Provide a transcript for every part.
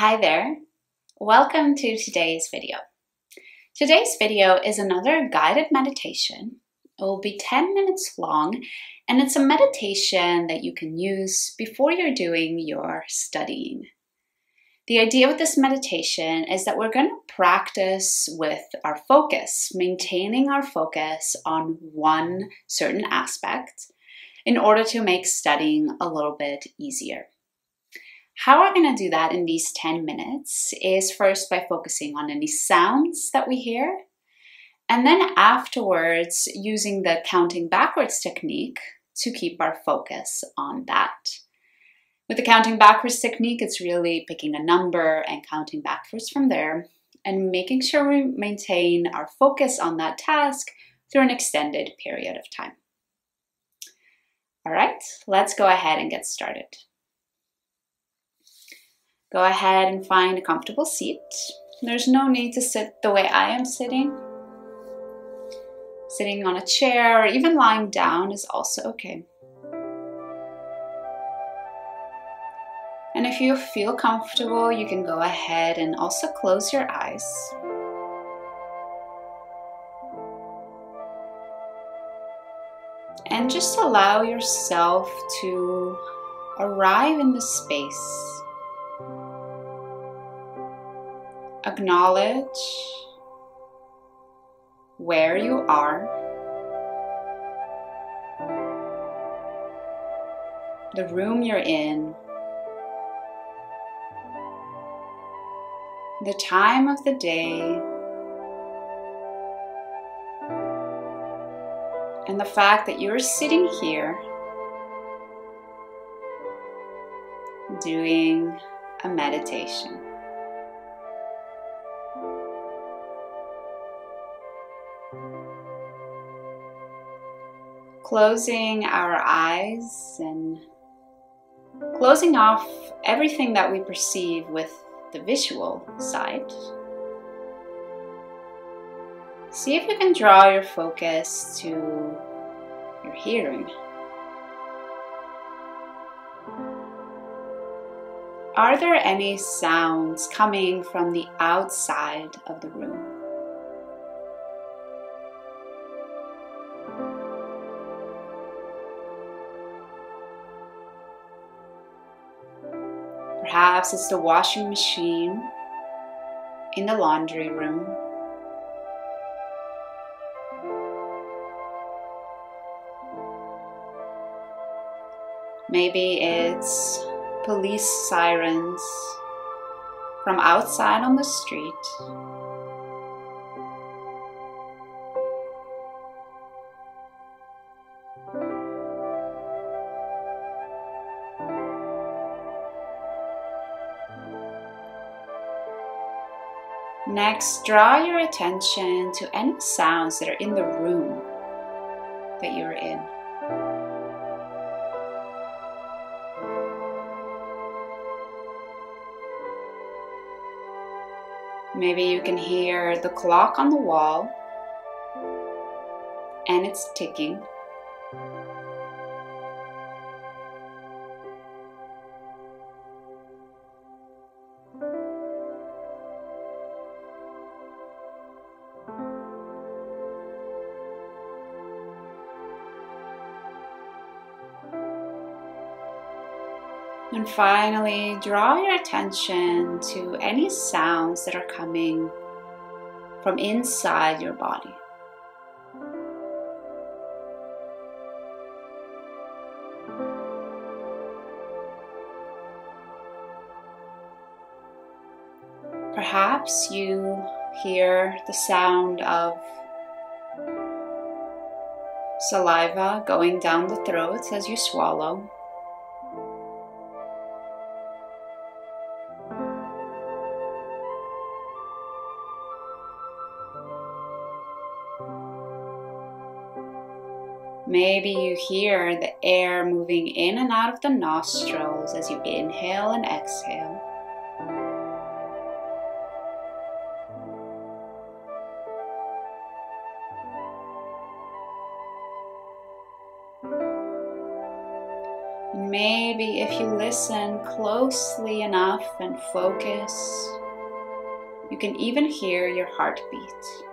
Hi there. Welcome to today's video. Today's video is another guided meditation. It will be 10 minutes long and it's a meditation that you can use before you're doing your studying. The idea with this meditation is that we're going to practice with our focus, maintaining our focus on one certain aspect in order to make studying a little bit easier. How we're going to do that in these 10 minutes is first by focusing on any sounds that we hear, and then afterwards using the counting backwards technique to keep our focus on that. With the counting backwards technique, it's really picking a number and counting backwards from there and making sure we maintain our focus on that task through an extended period of time. All right, let's go ahead and get started. Go ahead and find a comfortable seat. There's no need to sit the way I am sitting. Sitting on a chair or even lying down is also okay. And if you feel comfortable, you can go ahead and also close your eyes. And just allow yourself to arrive in the space Acknowledge where you are, the room you're in, the time of the day, and the fact that you're sitting here doing a meditation. Closing our eyes and closing off everything that we perceive with the visual side. See if you can draw your focus to your hearing. Are there any sounds coming from the outside of the room? Perhaps it's the washing machine in the laundry room. Maybe it's police sirens from outside on the street. Next, draw your attention to any sounds that are in the room that you're in. Maybe you can hear the clock on the wall and it's ticking. And finally, draw your attention to any sounds that are coming from inside your body. Perhaps you hear the sound of saliva going down the throat as you swallow. Maybe you hear the air moving in and out of the nostrils as you inhale and exhale. Maybe if you listen closely enough and focus, you can even hear your heartbeat.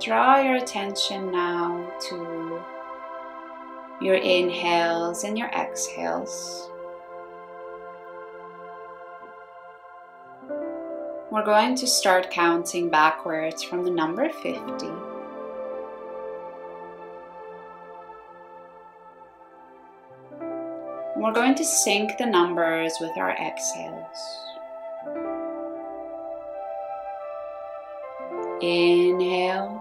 Draw your attention now to your inhales and your exhales. We're going to start counting backwards from the number 50. we're going to sync the numbers with our exhales. Inhale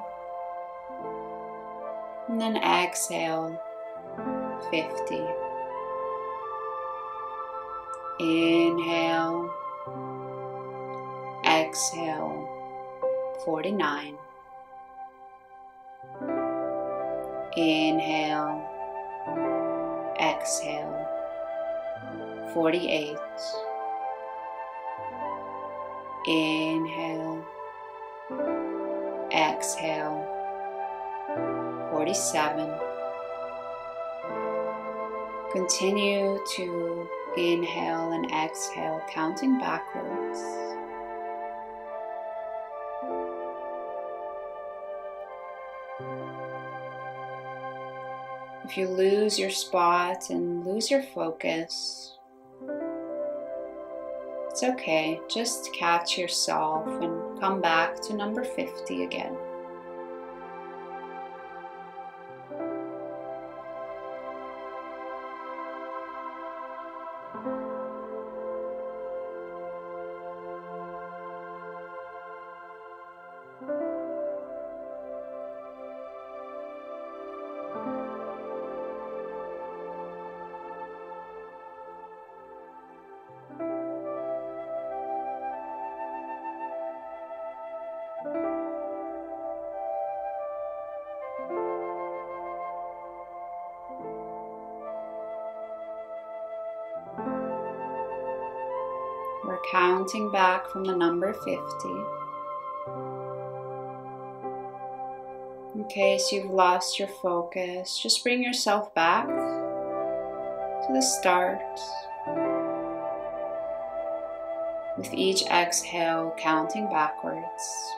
and then exhale 50. Inhale, exhale 49. Inhale, exhale 48. Inhale, exhale 47. Continue to inhale and exhale, counting backwards. If you lose your spot and lose your focus, it's okay. Just catch yourself and come back to number 50 again. We're counting back from the number 50. In case you've lost your focus, just bring yourself back to the start. With each exhale, counting backwards.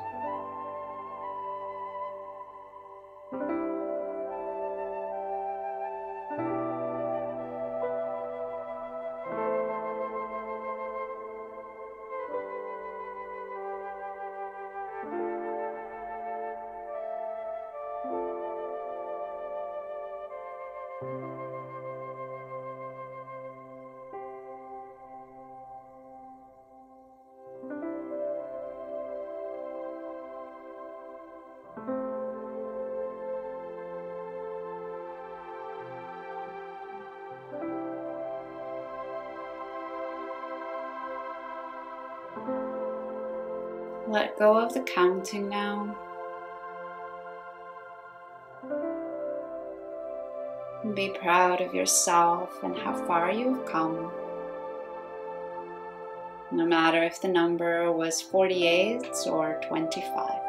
Let go of the counting now. Be proud of yourself and how far you've come. No matter if the number was 48 or 25.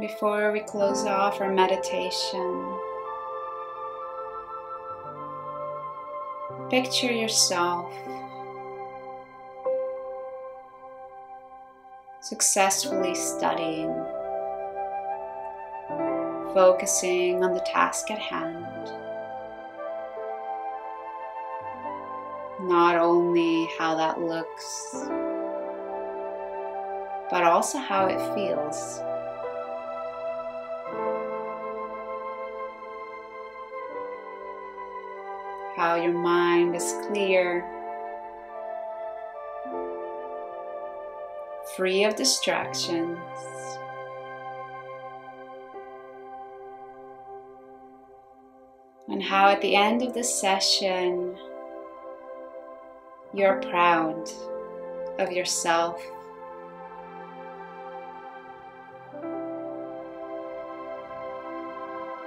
Before we close off our meditation, picture yourself successfully studying, focusing on the task at hand. Not only how that looks, but also how it feels. How your mind is clear, free of distractions. And how at the end of this session, you're proud of yourself.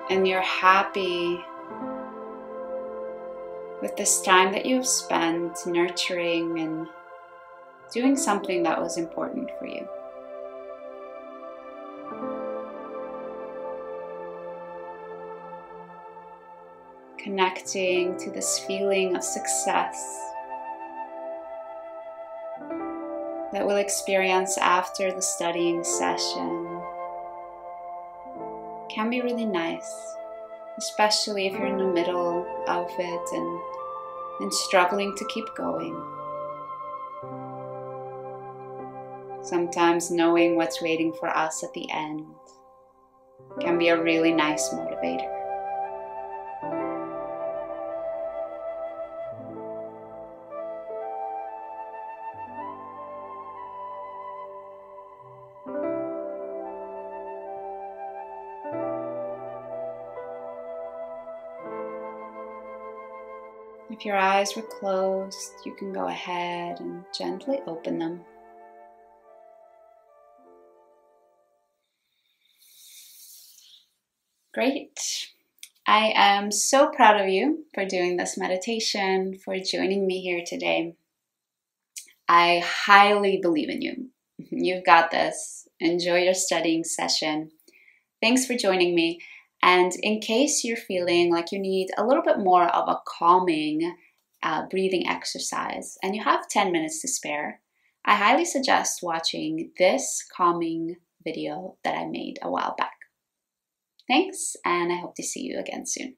And you're happy with this time that you've spent nurturing and doing something that was important for you. Connecting to this feeling of success that we'll experience after the studying session can be really nice, especially if you're in the middle of it and, and struggling to keep going. Sometimes knowing what's waiting for us at the end can be a really nice motivator. If your eyes were closed, you can go ahead and gently open them. Great. I am so proud of you for doing this meditation, for joining me here today. I highly believe in you. You've got this. Enjoy your studying session. Thanks for joining me. And in case you're feeling like you need a little bit more of a calming uh, breathing exercise and you have 10 minutes to spare, I highly suggest watching this calming video that I made a while back. Thanks, and I hope to see you again soon.